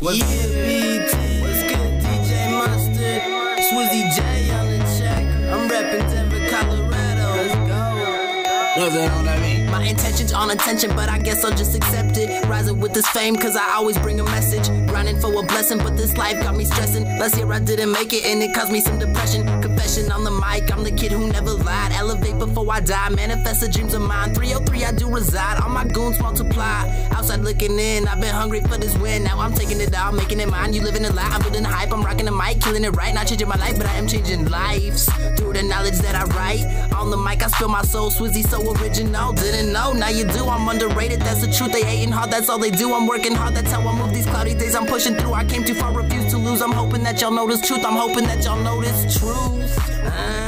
What's yeah, BET, what's good, DJ Mustard? Swizzy J that mean? My intentions on attention, but I guess I'll just accept it. Rising with this fame, cause I always bring a message. Grinding for a blessing, but this life got me stressing. Last year I didn't make it, and it caused me some depression. Confession on the mic, I'm the kid who never lied. Elevate before I die, manifest the dreams of mine. 303, I do reside. All my goons multiply. Outside looking in, I've been hungry for this win. Now I'm taking it all, making it mine. You living a lie, I'm building hype, I'm rocking the mic, killing it right. Not changing my life, but I am changing lives through the knowledge that I write. On the mic, I spill my soul, Swizzy so original. Didn't know, now you do. I'm underrated, that's the truth. They hating hard, that's all they do. I'm working hard, that's how I move these cloudy days. I'm pushing through. I came too far, refuse to lose. I'm hoping that y'all notice truth. I'm hoping that y'all notice truth. Uh,